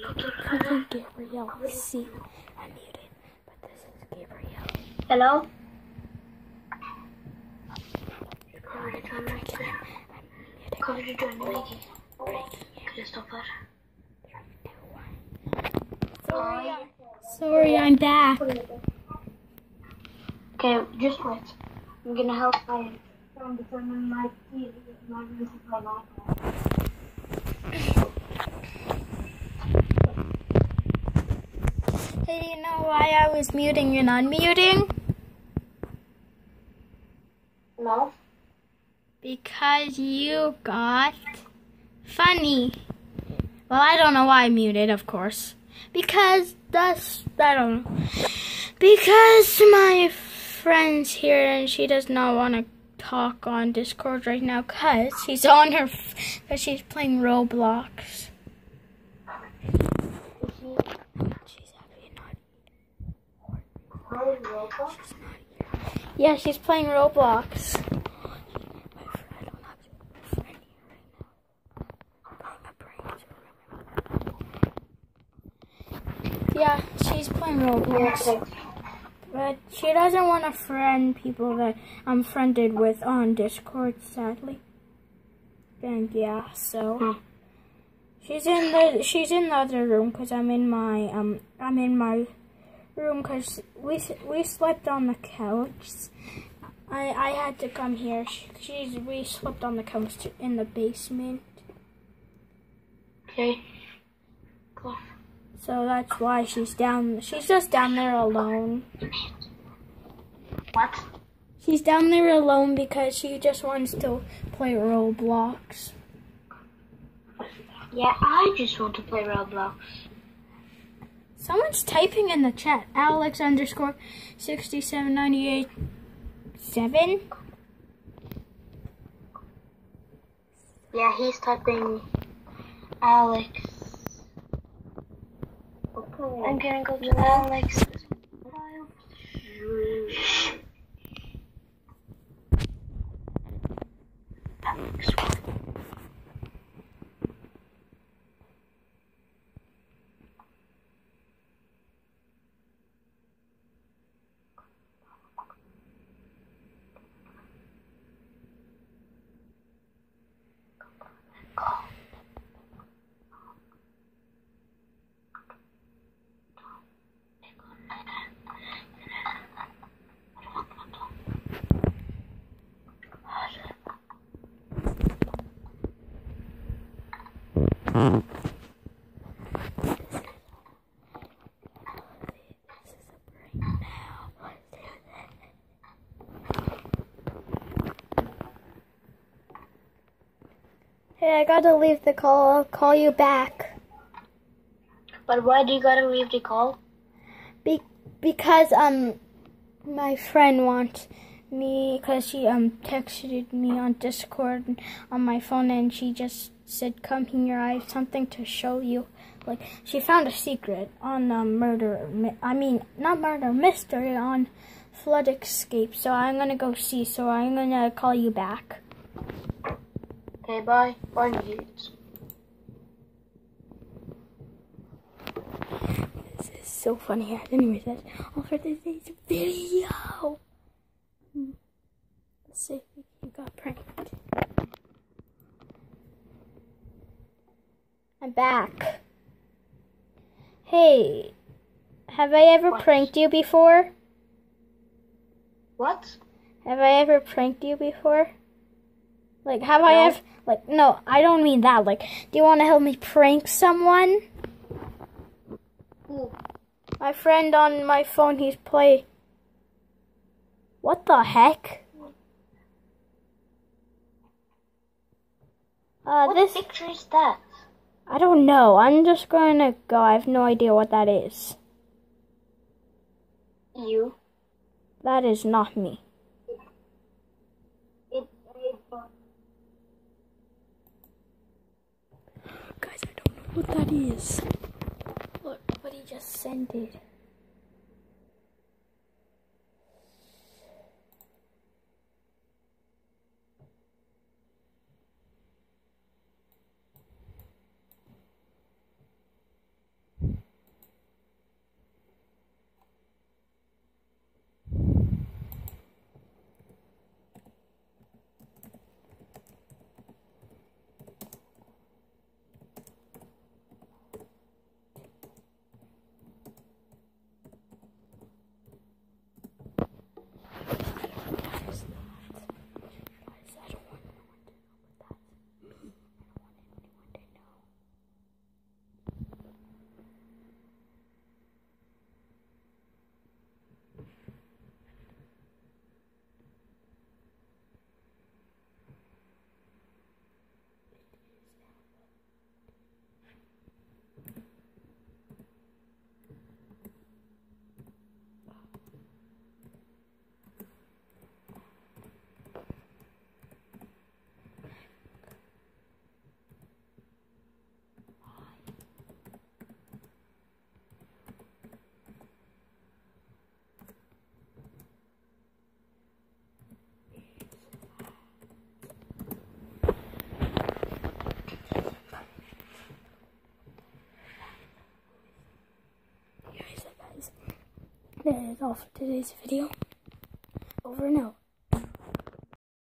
Cousin Gabrielle. See, I'm muted, but this is Gabrielle. Hello? I'm muted. Kommer du joina mig? Kristoffer? Sorry, sorry, I'm back. Okay, just wait. I'm gonna help my my TV. My room to play Minecraft. Do you know why I was muting and unmuting? No? Because you got funny. Well, I don't know why I muted, of course. Because that's, I don't know. Because my friend's here and she does not want to talk on Discord right now because she's on her, because she's playing Roblox. She's actually not, she's not here. Yeah, she's playing Roblox. My friend, I don't have my friend here right now. Playing a prank, so Yeah, she's playing Roblox. But she doesn't want to friend people that I'm friended with on Discord, sadly. And yeah, so Hmm. she's in the she's in the other room because I'm in my um I'm in my room because we we slept on the couch. I I had to come here. She, she's we slept on the couch in the basement, Okay. Cool. so that's why she's down. She's just down there alone. What? She's down there alone because she just wants to play Roblox. Yeah, I just want to play Roblox. Someone's typing in the chat. Alex underscore sixty seven ninety eight seven. Yeah, he's typing Alex. Okay. I'm gonna go to Alex. Alex. Hey, I gotta leave the call. I'll call you back. But why do you gotta leave the call? Be- because um, my friend wants me because she um texted me on Discord on my phone and she just said, "Come here, I have something to show you." Like she found a secret on um, murder. I mean, not murder mystery on Flood Escape. So I'm gonna go see. So I'm gonna call you back. Okay, bye. Bye, mute. This is so funny. Anyways, that's all for today's video. Let's see if you got pranked. I'm back. Hey, have I ever What? pranked you before? What? Have I ever pranked you before? Like, have I ever, like, no, I don't mean that. Like, do you want to help me prank someone? Who? My friend on my phone, he's play. What the heck? Uh, What this, picture is that? I don't know. I'm just gonna go. I have no idea what that is. You. That is not me. It. Guys, I don't know what that is. Look, what he just sent it. That is all for today's video. Over and out.